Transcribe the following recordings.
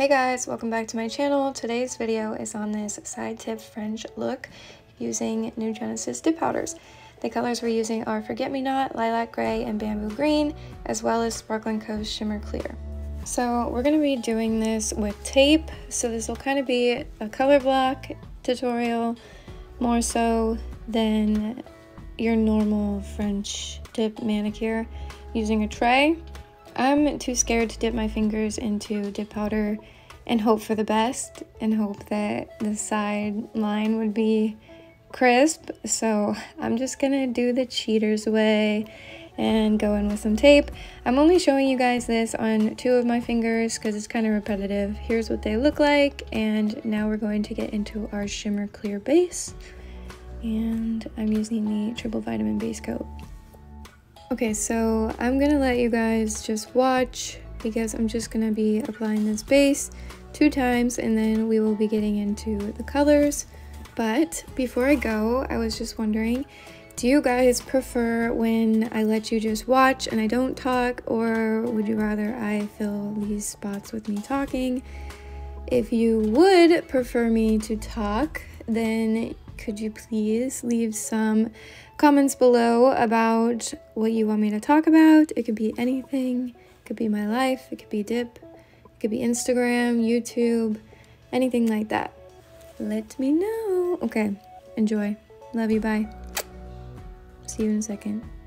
Hey guys, welcome back to my channel. Today's video is on this side tip French look using NuGenesis dip powders. The colors we're using are Forget Me Not, Lilac Gray, and Bamboo Green, as well as Sparkling Coast Shimmer Clear. So we're going to be doing this with tape, so this will kind of be a color block tutorial, more so than your normal French dip manicure using a tray. I'm too scared to dip my fingers into dip powder and hope for the best and hope that the side line would be crisp. So I'm just gonna do the cheaters way and go in with some tape. I'm only showing you guys this on two of my fingers because it's kind of repetitive. Here's what they look like and now we're going to get into our shimmer clear base and I'm using the triple vitamin base coat. Okay, so I'm gonna let you guys just watch because I'm just gonna be applying this base two times and then we will be getting into the colors. But before I go, I was just wondering, do you guys prefer when I let you just watch and I don't talk or would you rather I fill these spots with me talking? If you would prefer me to talk, then could you please leave some comments below about what you want me to talk about? It could be anything. It could be my life. It could be dip. It could be Instagram, YouTube, anything like that. Let me know. Okay, enjoy. Love you. Bye. See you in a second.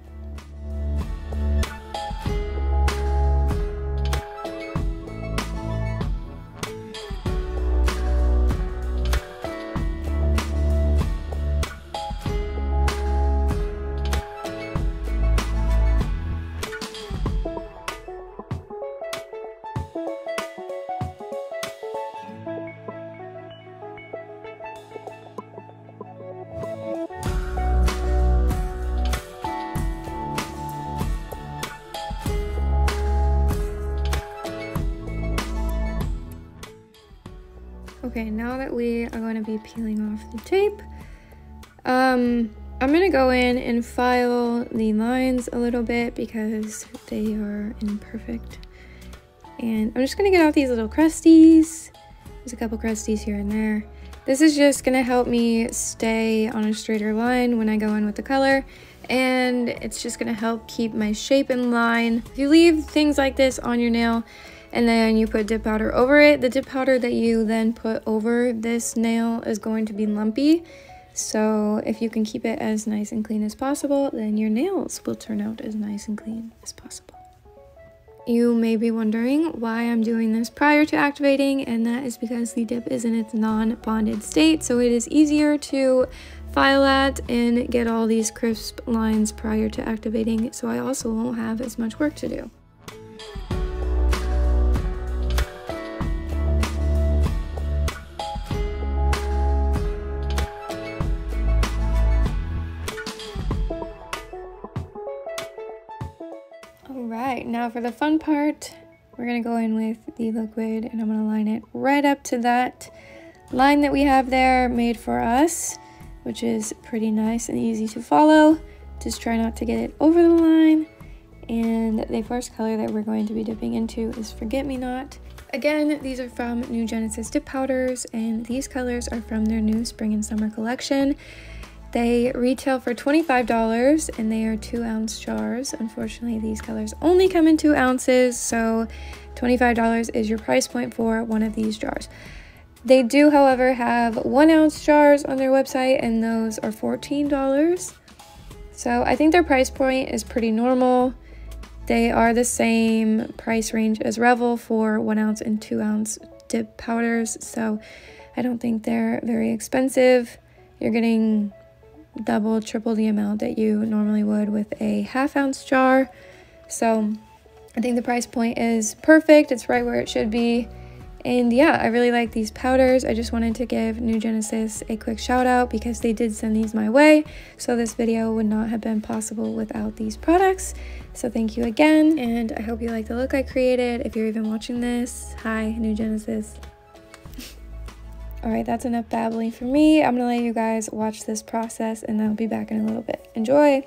Okay, now that we are going to be peeling off the tape, um, I'm going to go in and file the lines a little bit because they are imperfect. And I'm just going to get off these little crusties. There's a couple crusties here and there. This is just going to help me stay on a straighter line when I go in with the color. And it's just going to help keep my shape in line. If you leave things like this on your nail, and then you put dip powder over it. The dip powder that you then put over this nail is going to be lumpy. So if you can keep it as nice and clean as possible, then your nails will turn out as nice and clean as possible. You may be wondering why I'm doing this prior to activating, and that is because the dip is in its non-bonded state, so it is easier to file at and get all these crisp lines prior to activating, so I also won't have as much work to do. Alright, now for the fun part, we're to go in with the liquid and I'm to line it right up to that line that we have there made for us, which is pretty nice and easy to follow. Just try not to get it over the line. And the first color that we're going to be dipping into is Forget Me Not. Again, these are from NuGenesis Dip Powders, and these colors are from their new spring and summer collection. They retail for $25 and they are two ounce jars. Unfortunately, these colors only come in two ounces, so $25 is your price point for one of these jars. They do, however, have one ounce jars on their website, and those are $14. So I think their price point is pretty normal. They are the same price range as Revel for one ounce and two ounce dip powders, so I don't think they're very expensive. You're getting double, triple the amount that you normally would with a half ounce jar. So I think the price point is perfect. It's right where it should be. And yeah, I really like these powders. I just wanted to give NuGenesis a quick shout out because they did send these my way. So this video would not have been possible without these products. So thank you again. And I hope you like the look I created. If you're even watching this, hi, NuGenesis. All right, that's enough babbling for me. I'm gonna let you guys watch this process and I'll be back in a little bit. Enjoy.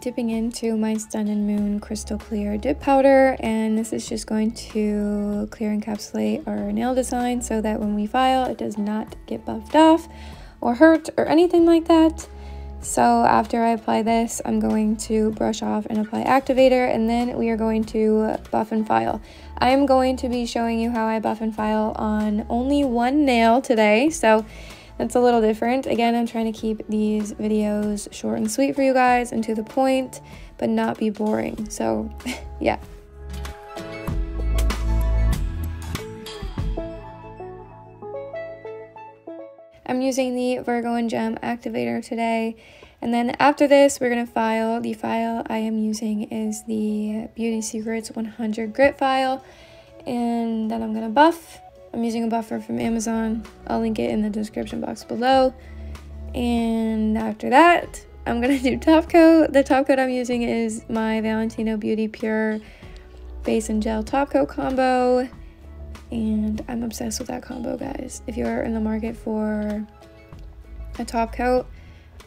Dipping into my Sun and Moon Crystal Clear Dip Powder and this is just going to clear encapsulate our nail design so that when we file it does not get buffed off or hurt or anything like that. So after I apply this, I'm going to brush off and apply activator and then we are going to buff and file. I am going to be showing you how I buff and file on only one nail today. So it's a little different. Again, I'm trying to keep these videos short and sweet for you guys and to the point, but not be boring. So, yeah. I'm using the Virgo and Gem activator today. And then after this, we're going to file. The file I am using is the Beauty Secrets 100 grit file. And then I'm going to buff I'm using a buffer from Amazon. I'll link it in the description box below. And after that, I'm to do top coat. The top coat I'm using is my Valentino Beauty Pure Base and Gel top coat combo. And I'm obsessed with that combo, guys. If you're in the market for a top coat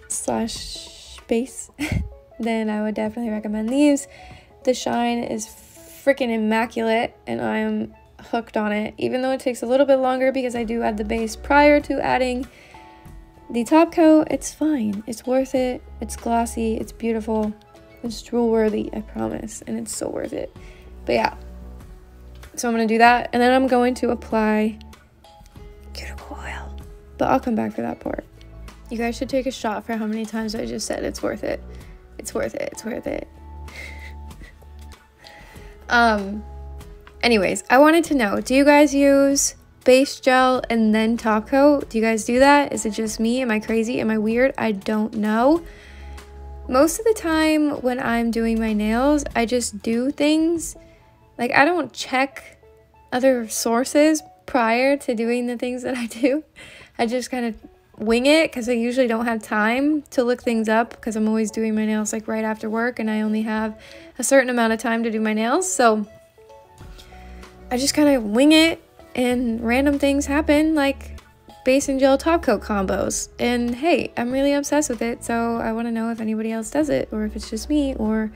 slash base, then I would definitely recommend these. The shine is freaking immaculate, and I am hooked on it, even though it takes a little bit longer because I do add the base prior to adding the top coat. It's fine. It's worth it. It's glossy. It's beautiful. It's drool worthy, I promise. And it's so worth it. But yeah. So I'm going to do that. And then I'm going to apply cuticle oil. But I'll come back for that part. You guys should take a shot for how many times I just said it's worth it. It's worth it. It's worth it. um anyways, I wanted to know, do you guys use base gel and then top coat? Do you guys do that? Is it just me? Am I crazy? Am I weird? I don't know. Most of the time when I'm doing my nails, I just do things like I don't check other sources prior to doing the things that I do. I just kind of wing it because I usually don't have time to look things up because I'm always doing my nails like right after work and I only have a certain amount of time to do my nails. So I just kind of wing it and random things happen like base and gel top coat combos. And hey, I'm really obsessed with it. So I want to know if anybody else does it or if it's just me or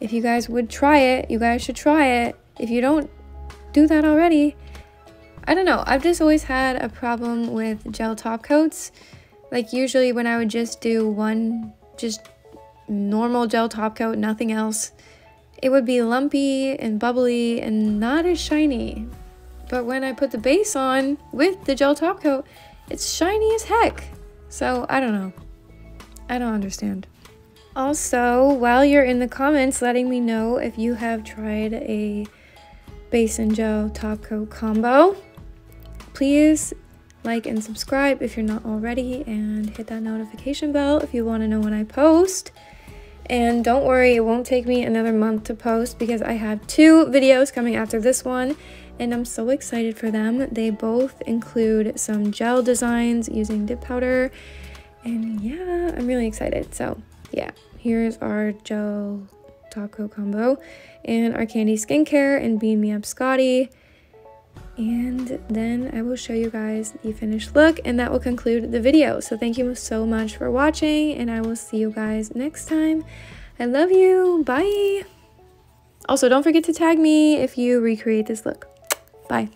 if you guys would try it. You guys should try it. If you don't do that already, I don't know. I've just always had a problem with gel top coats. Like usually when I would just do one just normal gel top coat, nothing else, it would be lumpy and bubbly and not as shiny. But when I put the base on with the gel top coat, it's shiny as heck. So I don't know. I don't understand. Also, while you're in the comments letting me know if you have tried a base and gel top coat combo, please like and subscribe if you're not already and hit that notification bell if you want to know when I post. And don't worry, it won't take me another month to post because I have two videos coming after this one and I'm so excited for them. They both include some gel designs using dip powder and yeah, I'm really excited. So yeah, here's our gel taco combo and our candy skincare and Beam Me Up Scotty and then I will show you guys the finished look and that will conclude the video. So thank you so much for watching and I will see you guys next time. I love you. Bye. Also, don't forget to tag me if you recreate this look. Bye.